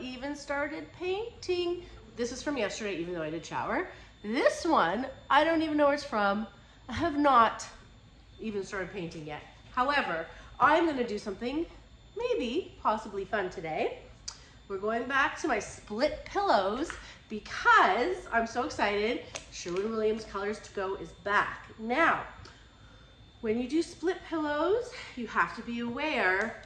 even started painting. This is from yesterday, even though I did shower. This one, I don't even know where it's from. I have not even started painting yet. However, I'm gonna do something maybe possibly fun today. We're going back to my split pillows because I'm so excited. Sherwin-Williams Colors to Go is back. Now, when you do split pillows, you have to be aware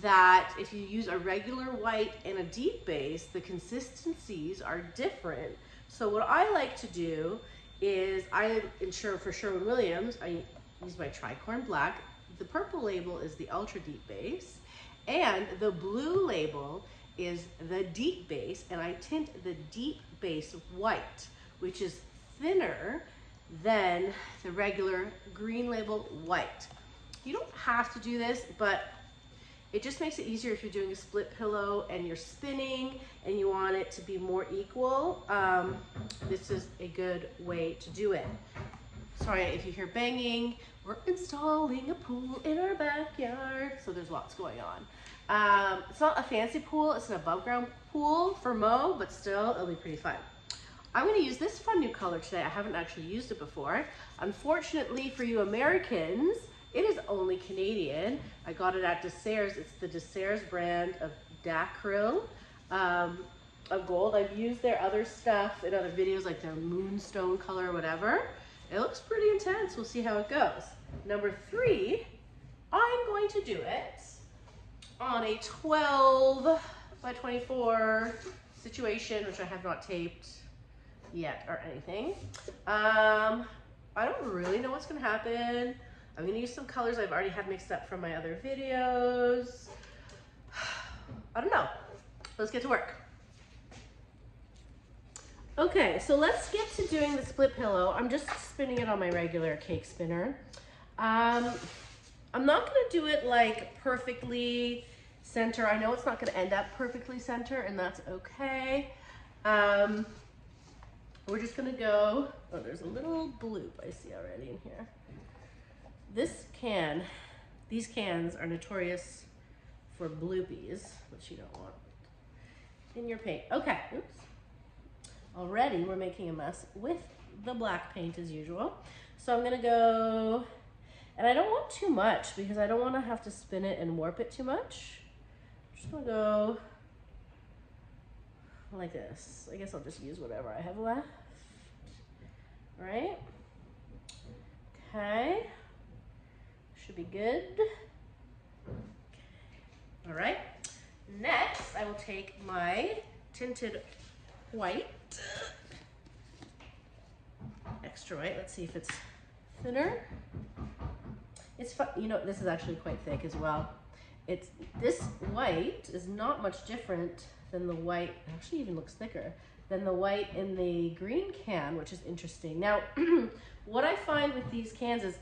that if you use a regular white and a deep base, the consistencies are different. So what I like to do is I ensure for Sherwin-Williams, I use my tricorn black. The purple label is the ultra deep base and the blue label is the deep base and I tint the deep base white, which is thinner than the regular green label white. You don't have to do this, but it just makes it easier if you're doing a split pillow and you're spinning and you want it to be more equal. Um, this is a good way to do it. Sorry if you hear banging. We're installing a pool in our backyard. So there's lots going on. Um, it's not a fancy pool, it's an above ground pool for Mo, but still it'll be pretty fun. I'm gonna use this fun new color today. I haven't actually used it before. Unfortunately for you Americans, it is only Canadian. I got it at DeSerres. It's the DeSerres brand of Dacryl um, of gold. I've used their other stuff in other videos, like their moonstone color or whatever. It looks pretty intense. We'll see how it goes. Number three, I'm going to do it on a 12 by 24 situation, which I have not taped yet or anything. Um, I don't really know what's gonna happen. I'm gonna use some colors I've already had mixed up from my other videos. I don't know. Let's get to work. Okay, so let's get to doing the split pillow. I'm just spinning it on my regular cake spinner. Um, I'm not gonna do it like perfectly center. I know it's not gonna end up perfectly center and that's okay. Um, we're just gonna go, oh, there's a little bloop I see already in here. This can, these cans are notorious for bloopies, which you don't want in your paint. Okay, oops. Already we're making a mess with the black paint as usual. So I'm gonna go, and I don't want too much because I don't wanna have to spin it and warp it too much. I'm just gonna go like this. I guess I'll just use whatever I have left. Right? Okay. Should be good. All right. Next, I will take my tinted white, extra white. Let's see if it's thinner. It's. You know, this is actually quite thick as well. It's this white is not much different than the white. Actually, even looks thicker than the white in the green can, which is interesting. Now, what I find with these cans is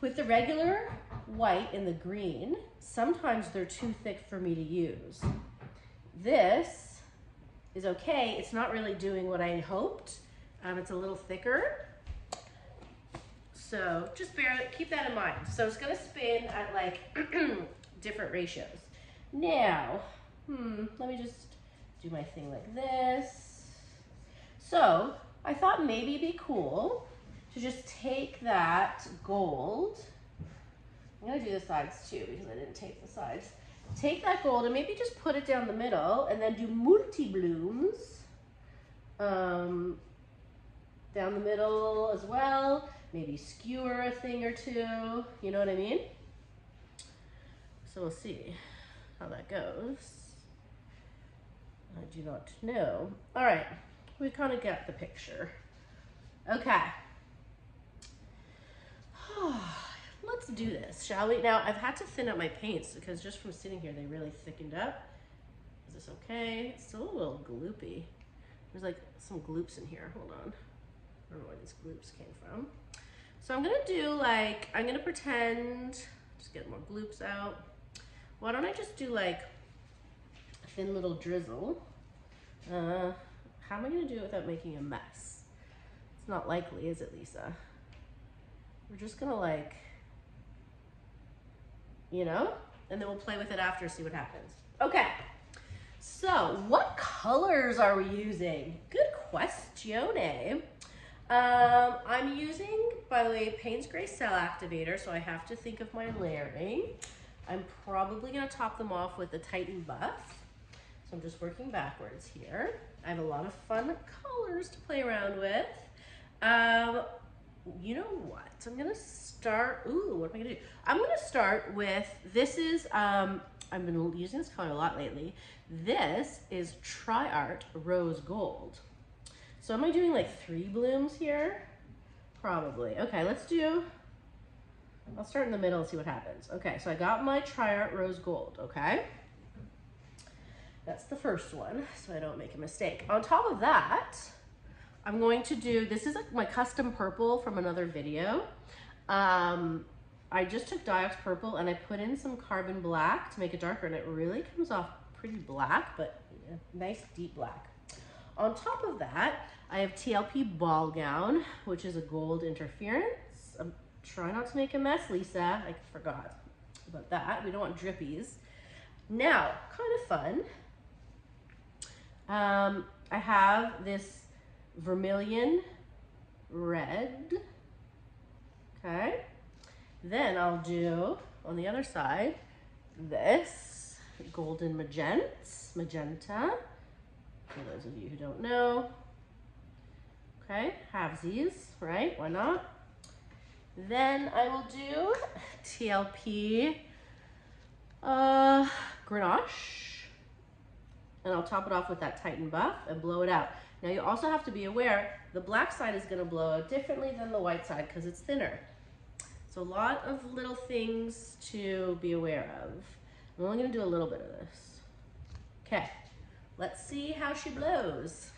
with the regular white and the green, sometimes they're too thick for me to use. This is okay. It's not really doing what I hoped. Um, it's a little thicker. So just bear, keep that in mind. So it's gonna spin at like different ratios. Now, hmm, let me just do my thing like this. So I thought maybe be cool to just take that gold. I'm gonna do the sides too because I didn't take the sides. Take that gold and maybe just put it down the middle and then do multi-blooms um, down the middle as well. Maybe skewer a thing or two, you know what I mean? So we'll see how that goes. I do not know. All right, we kind of got the picture. Okay. Let's do this, shall we? Now, I've had to thin out my paints because just from sitting here, they really thickened up. Is this okay? It's still a little gloopy. There's like some gloops in here. Hold on. I don't know where these gloops came from. So I'm gonna do like, I'm gonna pretend, just get more gloops out. Why don't I just do like a thin little drizzle? Uh, how am I gonna do it without making a mess? It's not likely, is it, Lisa? We're just gonna like, you know, and then we'll play with it after, see what happens. Okay, So what colors are we using? Good question. Um, I'm using, by the way, Payne's Gray Cell Activator, so I have to think of my layering. I'm probably gonna top them off with the Titan Buff. So I'm just working backwards here. I have a lot of fun colors to play around with. Um, you know what? So I'm gonna start, ooh, what am I gonna do? I'm gonna start with, this is, um, I've been using this color a lot lately. This is TriArt Rose Gold. So am I doing like three blooms here? Probably. Okay, let's do, I'll start in the middle and see what happens. Okay, so I got my TriArt Rose Gold, okay? That's the first one, so I don't make a mistake. On top of that, I'm going to do, this is like my custom purple from another video. Um, I just took Diox Purple and I put in some Carbon Black to make it darker and it really comes off pretty black, but nice deep black. On top of that, I have TLP Ball Gown, which is a gold interference. I'm trying not to make a mess, Lisa. I forgot about that. We don't want drippies. Now, kind of fun. Um, I have this vermilion red. Okay. Then I'll do on the other side this golden magenta, magenta. For those of you who don't know. Okay, halvesies, right? Why not? Then I will do TLP uh, Grenache. And I'll top it off with that Titan Buff and blow it out. Now you also have to be aware, the black side is gonna blow out differently than the white side because it's thinner. So a lot of little things to be aware of. I'm only gonna do a little bit of this. Okay, let's see how she blows.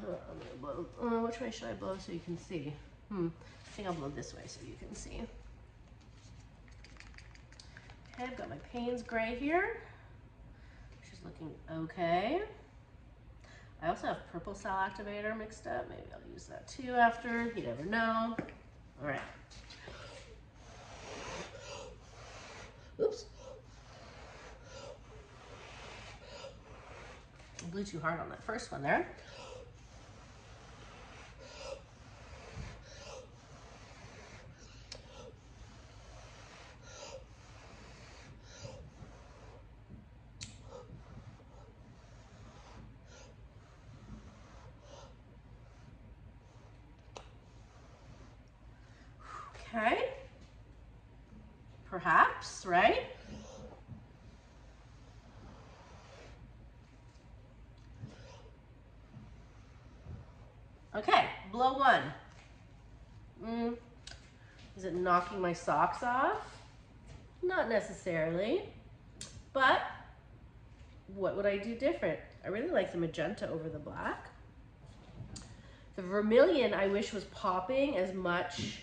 Uh, blow, uh, which way should I blow so you can see? Hmm, I think I'll blow this way so you can see. Okay, I've got my Payne's Gray here. She's looking okay. I also have purple cell activator mixed up. Maybe I'll use that too after. You never know. All right. Oops. I blew too hard on that first one there. Okay. Perhaps, right? Okay, blow one. Mm. Is it knocking my socks off? Not necessarily, but what would I do different? I really like the magenta over the black. The vermilion I wish was popping as much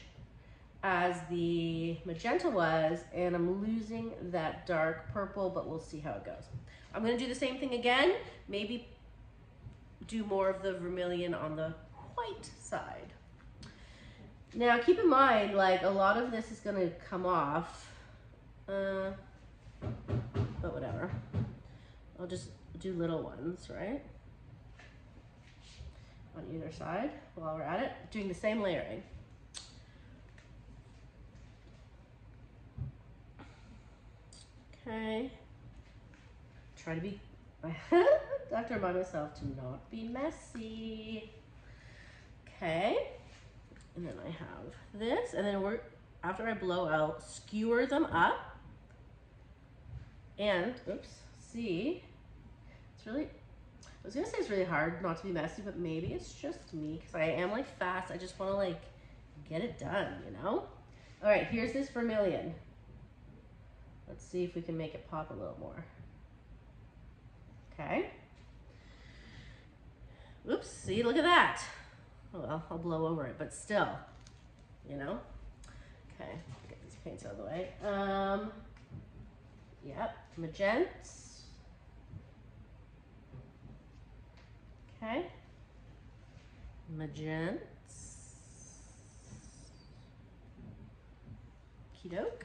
as the magenta was, and I'm losing that dark purple, but we'll see how it goes. I'm gonna do the same thing again, maybe do more of the vermilion on the white side. Now keep in mind, like a lot of this is gonna come off, uh, but whatever. I'll just do little ones, right? On either side while we're at it, doing the same layering. Okay. Try to be, I have to remind myself to not be messy. Okay. And then I have this, and then we're, after I blow, I'll skewer them up. And, oops, see, it's really, I was gonna say it's really hard not to be messy, but maybe it's just me, because I am like fast. I just wanna like get it done, you know? All right, here's this vermilion. Let's see if we can make it pop a little more. Okay. Oops, see, look at that. Well, I'll blow over it, but still, you know? Okay, get these paints out of the way. Um, yep, magents. Okay. Magents. Kidoke.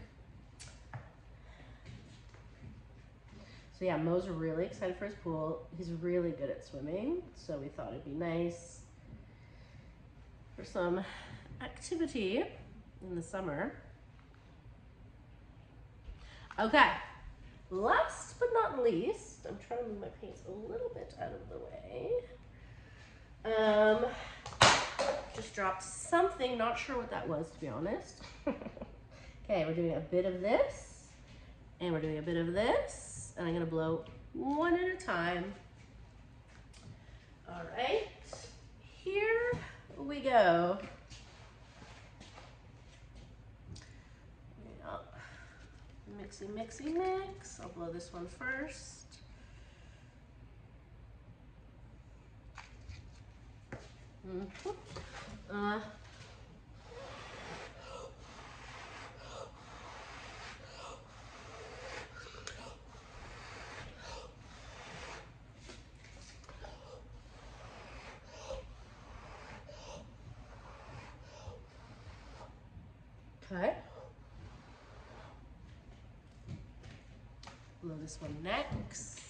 So yeah, Mo's really excited for his pool. He's really good at swimming, so we thought it'd be nice for some activity in the summer. Okay, last but not least, I'm trying to move my paints a little bit out of the way. Um, just dropped something, not sure what that was to be honest. okay, we're doing a bit of this, and we're doing a bit of this, and I'm gonna blow one at a time. All right, here we go. Mixy, mixy, mix. I'll blow this one first. Mm -hmm. uh, Okay. Blow this one next.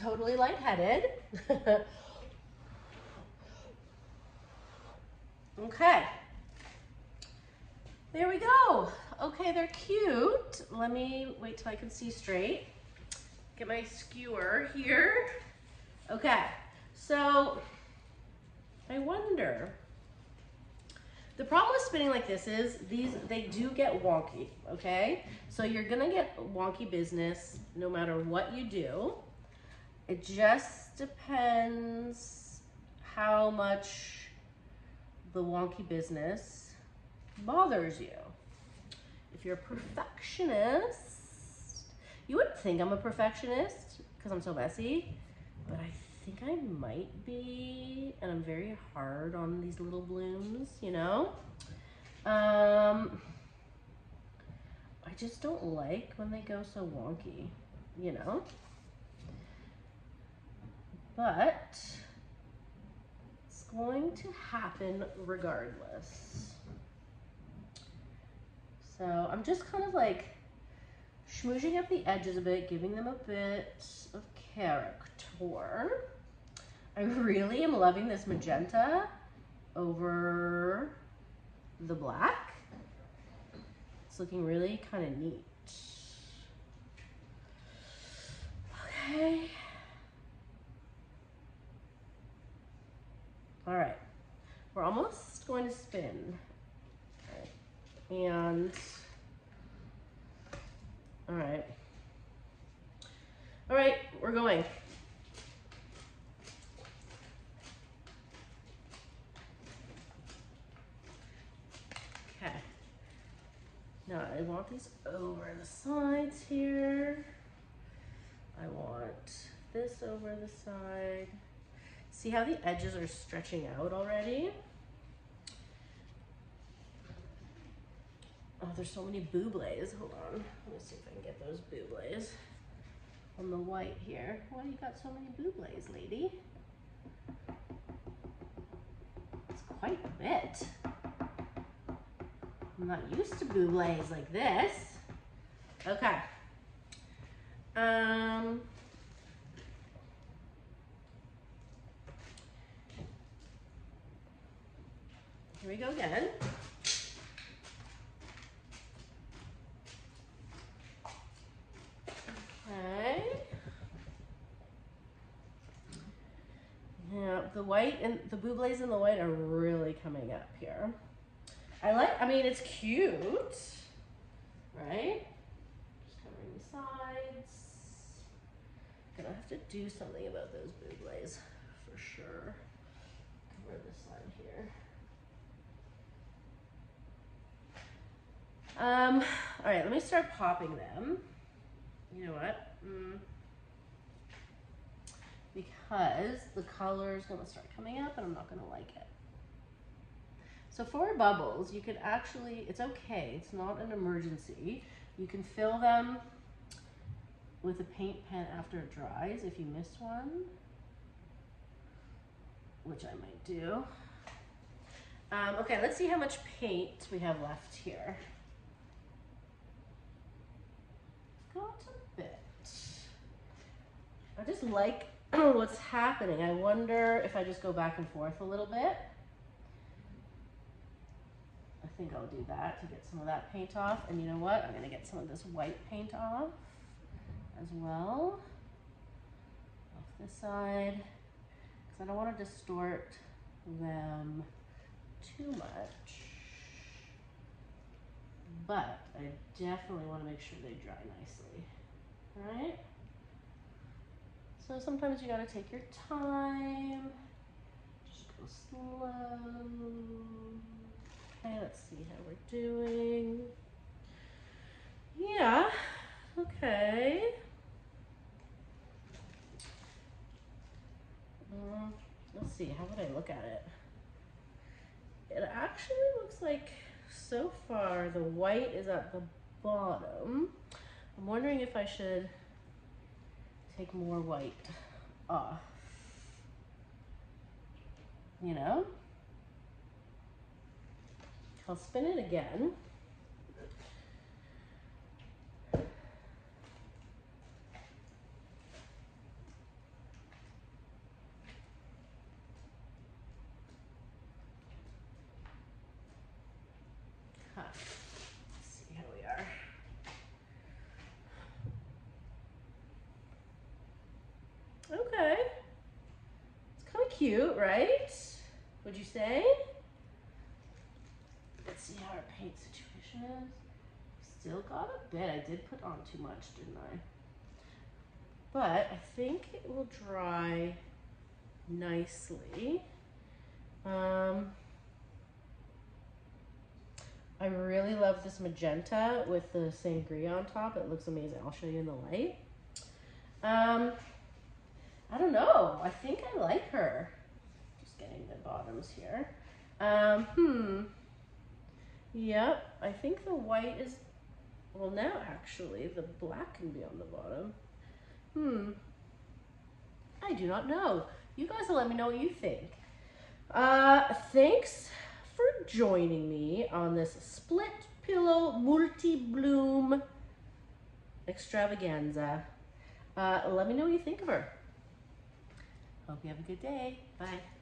Totally lightheaded. okay. There we go. Okay, they're cute. Let me wait till I can see straight. Get my skewer here. Okay, so I wonder, the problem with spinning like this is these, they do get wonky, okay? So you're gonna get wonky business no matter what you do. It just depends how much the wonky business bothers you. If you're a perfectionist, you wouldn't think I'm a perfectionist because I'm so messy, but I think I might be, and I'm very hard on these little blooms, you know? Um, I just don't like when they go so wonky, you know? But it's going to happen regardless. So I'm just kind of like smooshing up the edges a bit, giving them a bit of character. I really am loving this magenta over the black. It's looking really kind of neat. Okay. All right, we're almost going to spin. And, all right. All right, we're going. Okay. Now I want these over the sides here. I want this over the side. See how the edges are stretching out already? Oh, there's so many bubles. Hold on. Let me see if I can get those bubles on the white here. Why you got so many bubles, lady? It's quite a bit. I'm not used to bubles like this. Okay. Um, Here we go again. Okay. Yeah, the white and the bubles and the white are really coming up here. I like, I mean, it's cute, right? Just covering the sides. Gonna have to do something about those bubles for sure. Cover this side here. Um, all right, let me start popping them. You know what? Mm. Because the color is gonna start coming up and I'm not gonna like it. So for bubbles, you can actually, it's okay, it's not an emergency. You can fill them with a paint pen after it dries if you miss one, which I might do. Um, okay, let's see how much paint we have left here. Got a bit. I just like what's happening. I wonder if I just go back and forth a little bit. I think I'll do that to get some of that paint off. And you know what? I'm gonna get some of this white paint off as well. Off this side. Because I don't want to distort them too much. But I definitely want to make sure they dry nicely. Alright? So sometimes you gotta take your time. Just go slow. Okay, let's see how we're doing. Yeah, okay. Mm, let's see, how would I look at it? It actually looks like so far the white is at the bottom. I'm wondering if I should take more white off. You know? I'll spin it again. Huh. Let's see how we are. Okay. It's kind of cute, right? Would you say? Let's see how our paint situation is. Still got a bit. I did put on too much, didn't I? But I think it will dry nicely. Um, I really love this magenta with the sangria on top. It looks amazing. I'll show you in the light. Um, I don't know. I think I like her. Just getting the bottoms here. Um, hmm. Yep, I think the white is, well now actually, the black can be on the bottom. Hmm. I do not know. You guys will let me know what you think. Uh, thanks for joining me on this split pillow multi-bloom extravaganza. Uh, let me know what you think of her. Hope you have a good day. Bye.